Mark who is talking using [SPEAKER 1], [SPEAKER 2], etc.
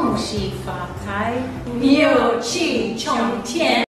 [SPEAKER 1] 恭喜发财牛气冲天。